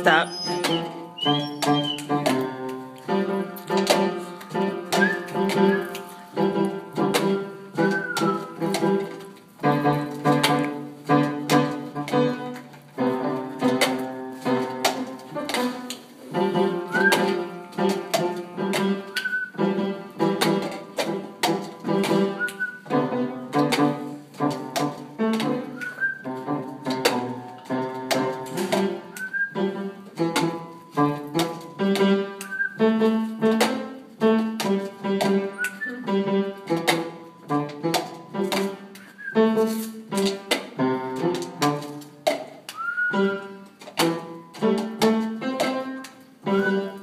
Stop. thank you